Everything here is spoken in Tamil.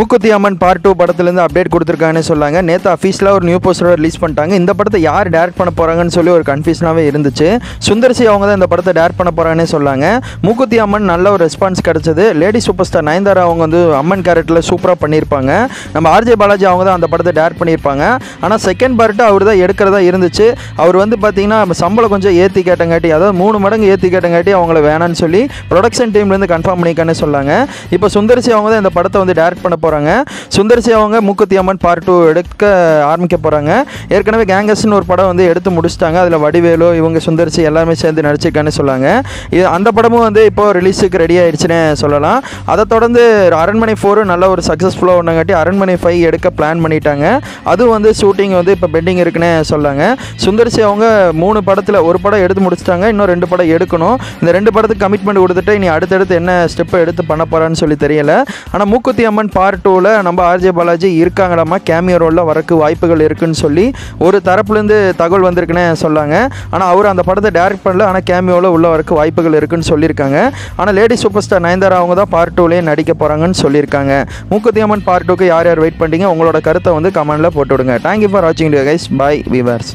மூக்குத்தி அம்மன் பார்ட் டூ படத்துலேருந்து அப்டேட் கொடுத்துருக்காங்கன்னு சொல்லாங்க. நேற்று அஃபீஷியலாக ஒரு நியூ போஸ்டர் ரிலீஸ் பண்ணிட்டாங்க. இந்த படத்தை யார் டேரக்ட் பண்ண போகிறாங்கன்னு சொல்லி ஒரு கன்ஃபியூஷனாகவே இருந்துச்சு. சுந்தர்சி அவங்க தான் இந்த படத்தை டேரக்ட் பண்ண போகிறாங்கன்னு சொன்னாங்க மூக்குத்தி அம்மன் நல்ல ஒரு ரெஸ்பான்ஸ் கிடச்சது. லேடி சூப்பர் ஸ்டார் நயன்தாரா அவங்க வந்து அம்மன் கேரக்டரில் சூப்பராக பண்ணியிருப்பாங்க. நம்ம ஆர்ஜே பாலாஜி அவங்க தான் அந்த படத்தை டேரக்ட் பண்ணியிருப்பாங்க. ஆனால் செகண்ட் பார்ட்டு அவர் தான் எடுக்கிறதா இருந்துச்சு. அவர் வந்து பார்த்தீங்கன்னா சம்பளம் கொஞ்சம் ஏற்றி கேட்டங்காட்டி அதாவது மூணு மடங்கு ஏற்றி கேட்டங்காட்டி அவங்கள வேணான்னு சொல்லி ப்ரொடக்ஷன் டீம்லேருந்து கன்ஃபார்ம் பண்ணிக்கான்னு சொன்னாங்க இப்போ சுந்தர்சி அவங்க தான் இந்த படத்தை வந்து டேரக்ட் பண்ண போகிறாங்க சுந்தர்சி அவங்க மூக்குத்தி அம்மன் பார்ட் டூ எடுக்க ஆரம்பிக்க போகிறாங்க ஏற்கனவே கேங்கஸ்னு ஒரு படம் வந்து எடுத்து முடிச்சிட்டாங்க. அதில் வடிவேலு இவங்க சுந்தர்சி எல்லாருமே சேர்ந்து நடிச்சிருக்கான்னு சொன்னாங்க இது அந்த படமும் வந்து இப்போ ரிலீஸுக்கு ரெடி ஆயிடுச்சுன்னு சொல்லலாம். அதை தொடர்ந்து அரண்மனை ஃபோரும் நல்ல ஒரு சக்ஸஸ்ஃபுல்லாக ஒன்றாங்காட்டி அரண்மனை ஃபைவ் எடுக்க பிளான் பண்ணிட்டாங்க. அதுவும் வந்து ஷூட்டிங் வந்து இப்போ பெண்டிங் இருக்குன்னு சொல்லாங்க. சுந்தர்சி அவங்க மூணு படத்தில் ஒரு படம் எடுத்து முடிச்சிட்டாங்க. இன்னும் ரெண்டு படம் எடுக்கணும். இந்த ரெண்டு படத்துக்கு கமிட்மெண்ட் கொடுத்துட்டு இனி அடுத்தடுத்து என்ன ஸ்டெப் எடுத்து பண்ண போகிறான்னு சொல்லி தெரியல. ஆனால் மூக்குத்தி அம்மன் பார்ட் டூவில் நம்ம ஆர்ஜே பாலாஜி இருக்காங்களாமா கேமியோ ரோலில் வரக்கு வாய்ப்புகள் இருக்குன்னு சொல்லி ஒரு தரப்புலேருந்து தகவல் வந்திருக்குன்னு சொல்லாங்க ஆனால் அவர் அந்த படத்தை டேரக்ட் பண்ணல. ஆனால் கேமியோவில் உள்ள வரக்கு வாய்ப்புகள் இருக்குன்னு சொல்லியிருக்காங்க. ஆனால் லேடி சூப்பர் ஸ்டார் நயன்தாரா அவங்க தான் பார்ட் டூலேயே நடிக்க போகிறாங்கன்னு சொல்லியிருக்காங்க. மூக்குத்தியம்மன் பார்ட் டூக்கு யார் யார் வெயிட் பண்ணுறீங்க உங்களோட கருத்தை வந்து கமெண்டில் போட்டு விடுங்க தேங்க்யூ ஃபார் வாட்சிங் கைஸ் பை விவர்ஸ்